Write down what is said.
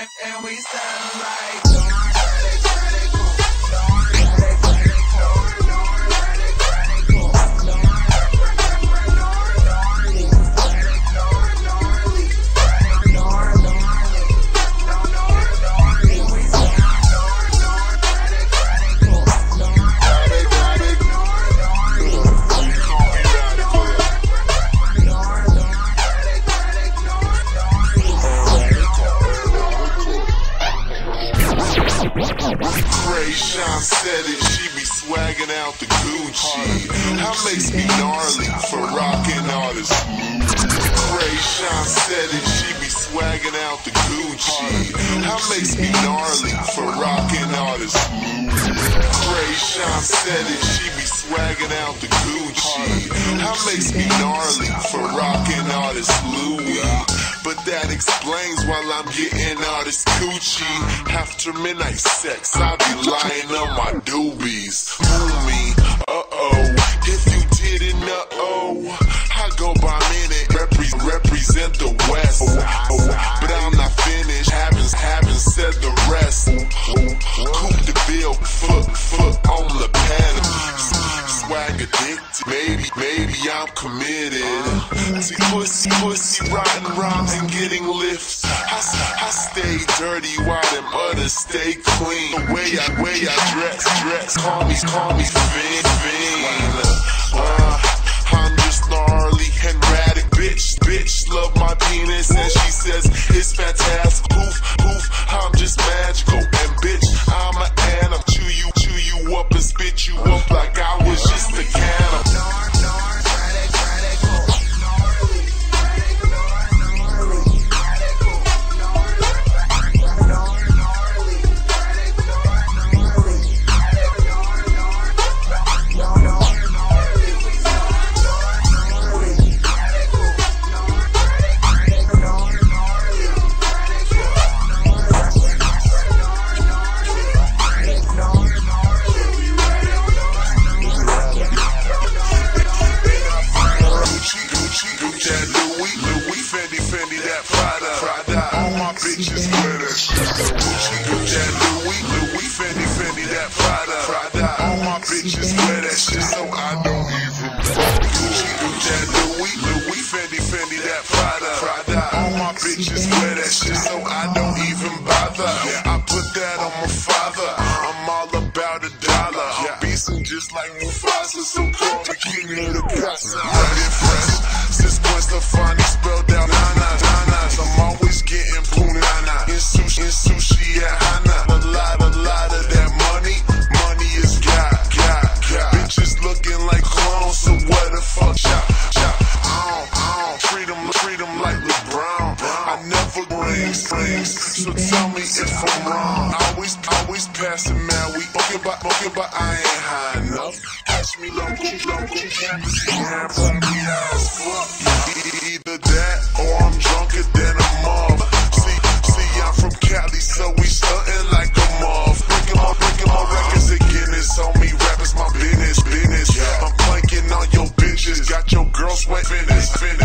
and, we sound like. Swagging out the Gucci. How makes me gnarly for rocking all this Kreayshawn said it, she be swagging out the Gucci. How makes me gnarly for rocking all this Sean she be swagging out the Gucci. How makes me gnarly for rocking all this. But that explains why I'm getting all this coochie. After midnight sex, I be lying on my doobies. Homie, uh oh. If you didn't know, I go by Maybe, I'm committed. See, pussy, pussy, rotten rhymes and getting lifts. I, I stay dirty while them others stay clean. The way I, way I dress, dress. Call me, call me Vin, Vin. That Prada, Prada. All my bitches wear that shit, so I don't even bother. Gucci, Gucci, that Louis, Louis, Fendi, Fendi, that Prada, Prada. All my bitches wear that shit, so I don't even bother. I put that on my father. I'm all about a dollar. I'm beastin' just like Mufasa, so call me king of the casa. Ready fresh, since Gwen Stefani spelled out Nana. I'm always getting punana. In sushi, in sushi at Hana. home run. Always, always passing, man. We okay, but okay, but I ain't high enough. Catch me low key, low key. Can't put me out. Either that or I'm drunker than a mob. See, see, I'm from Cali, so we stuntin' like a mob. Breaking my, breaking my records again. It's on me. Rap is my business, business. I'm planking on your bitches. Got your girl sweat. Finish, finish.